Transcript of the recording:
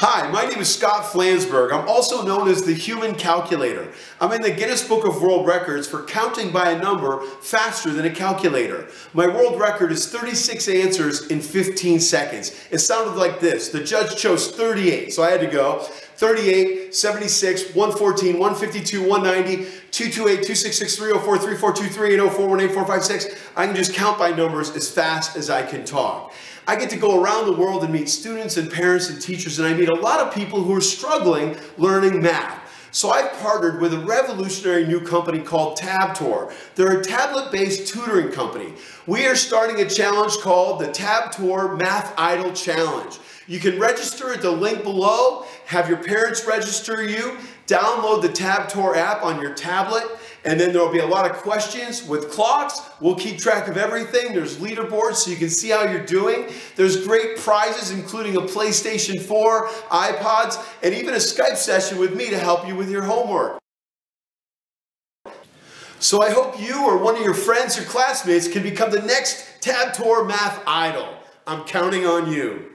Hi, my name is Scott Flansburg. I'm also known as the Human Calculator. I'm in the Guinness Book of World Records for counting by a number faster than a calculator. My world record is 36 answers in 15 seconds. It sounded like this. The judge chose 38, so I had to go 38, 76, 114, 152, 190, 228, 266, 304, 3423, 804, 18456. I can just count by numbers as fast as I can talk. I get to go around the world and meet students and parents and teachers, and I meet a lot of people who are struggling learning math. So I've partnered with a revolutionary new company called Tabtor. They're a tablet-based tutoring company. We are starting a challenge called the Tabtor Math Idol Challenge. You can register at the link below, have your parents register you, download the Tabtor app on your tablet, and then there'll be a lot of questions with clocks. We'll keep track of everything. There's leaderboards so you can see how you're doing. There's great prizes, including a PlayStation 4, iPods, and even a Skype session with me to help you with your homework. So I hope you or one of your friends or classmates can become the next Tabtor math idol. I'm counting on you.